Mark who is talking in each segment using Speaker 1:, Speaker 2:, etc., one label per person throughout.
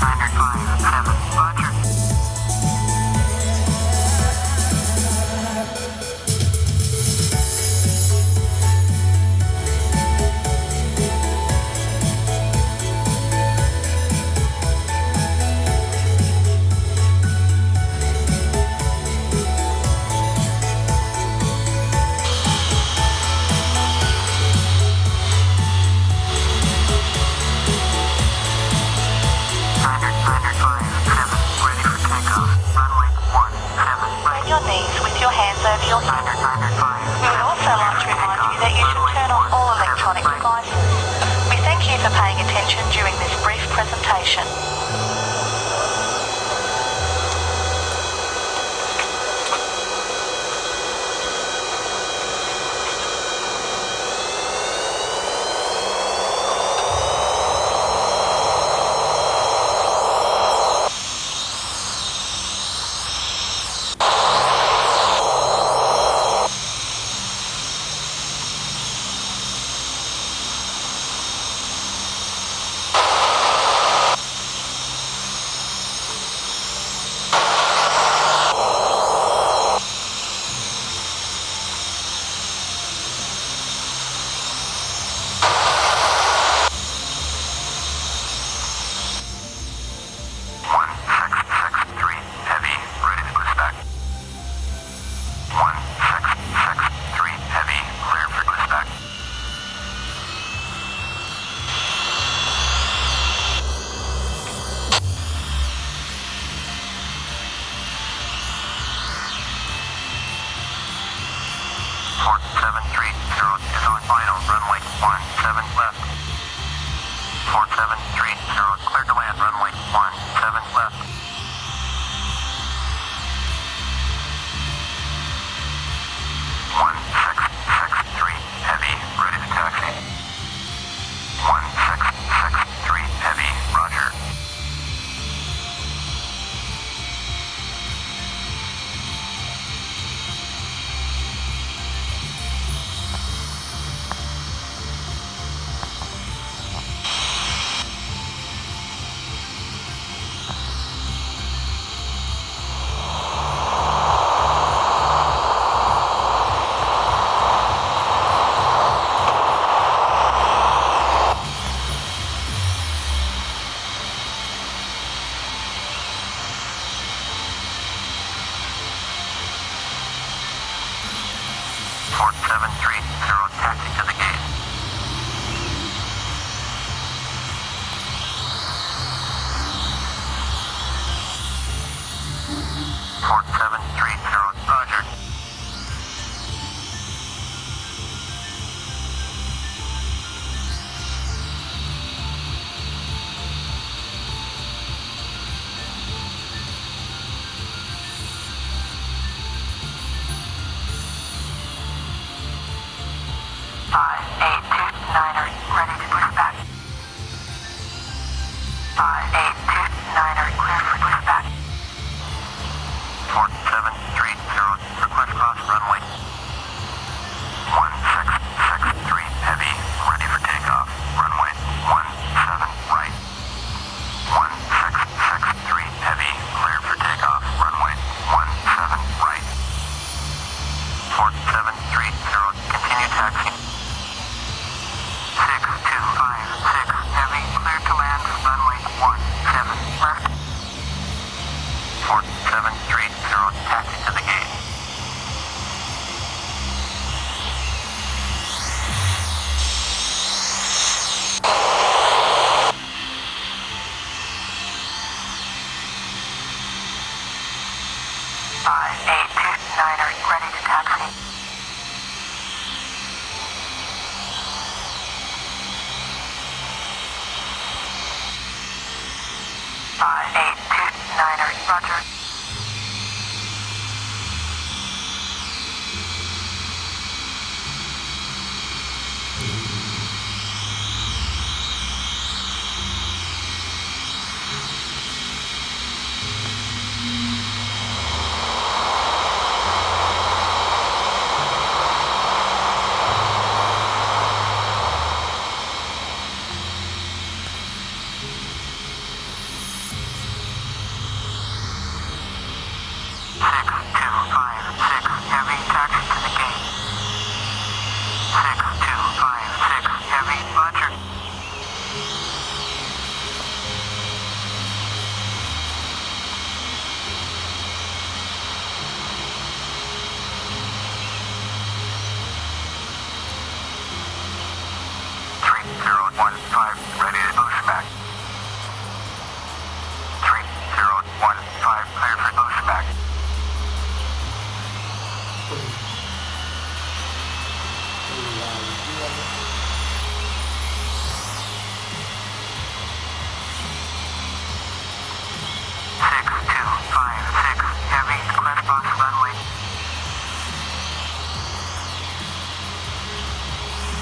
Speaker 1: 900 Roger.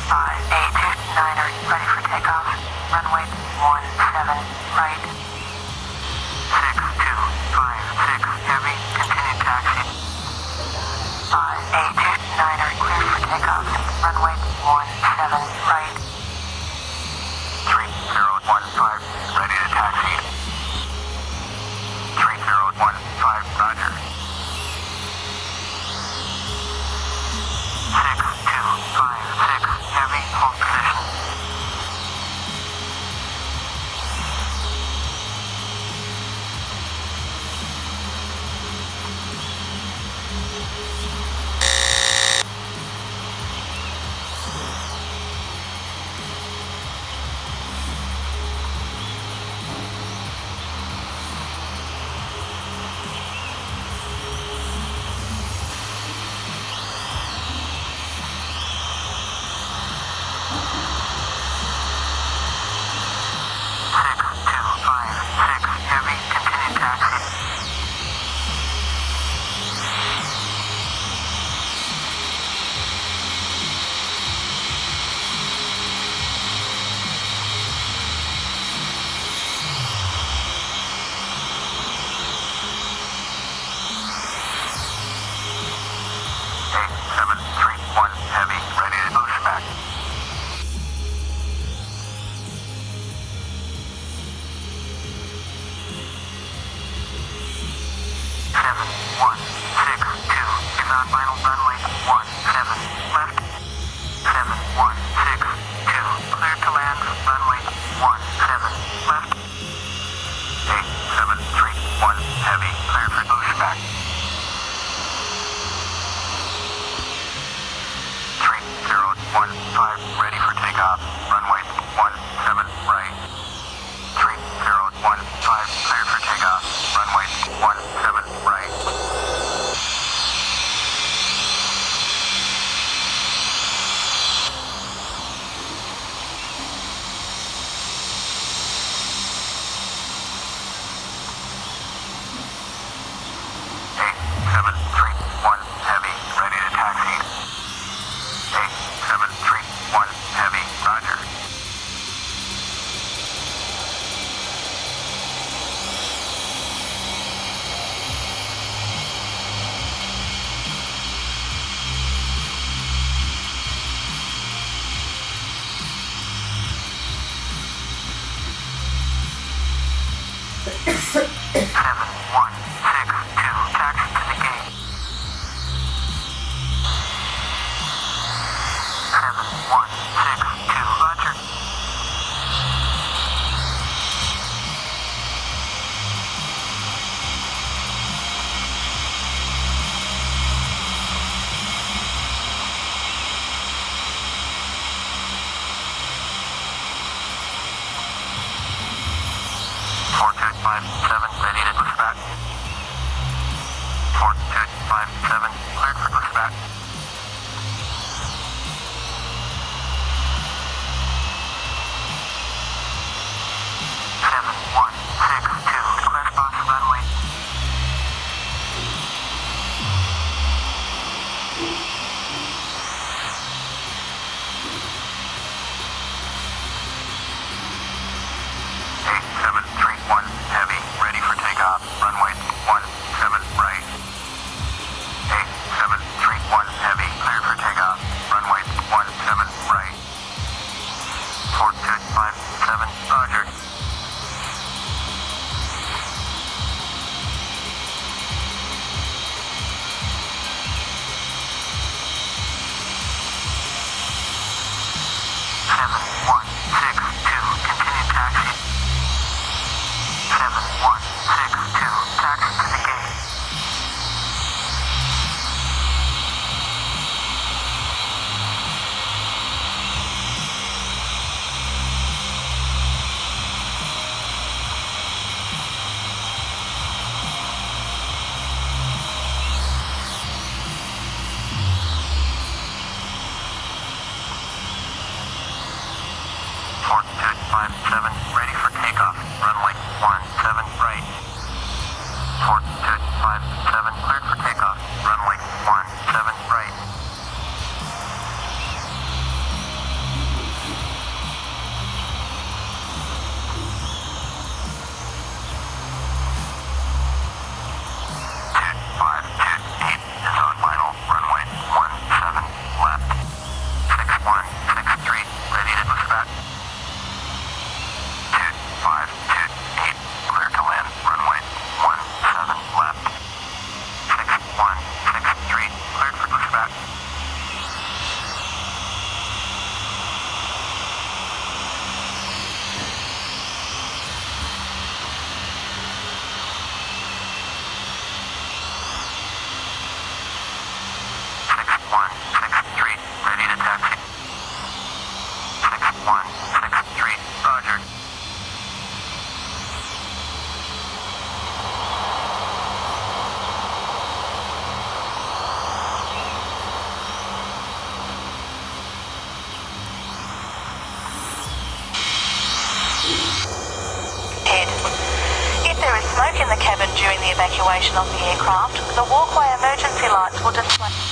Speaker 2: five, eight,
Speaker 1: nine are you ready for takeoff. Runway
Speaker 3: Dispatch. Fort 257, cleared for dispatch.
Speaker 1: evacuation of the aircraft, the walkway emergency lights will display.